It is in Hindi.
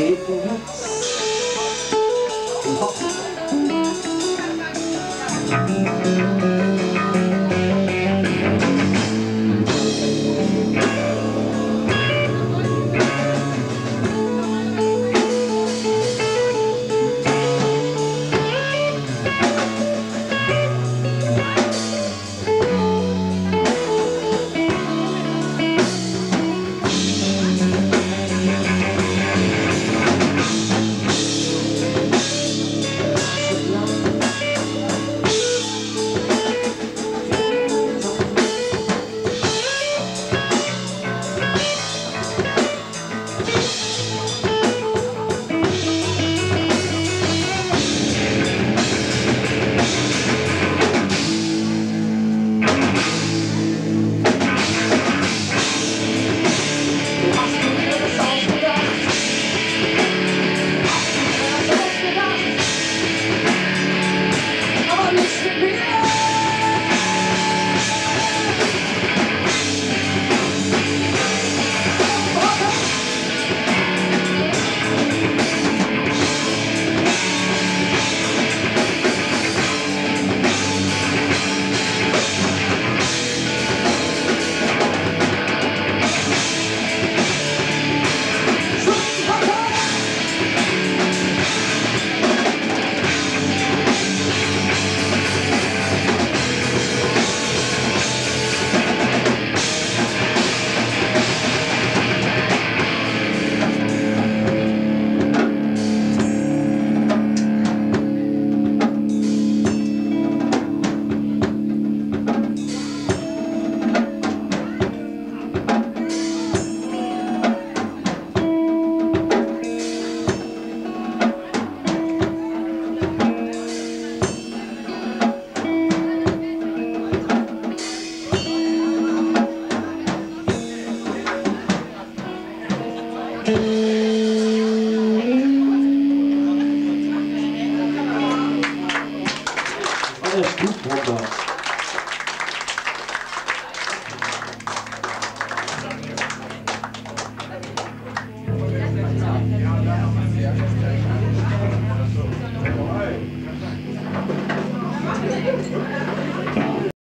Satan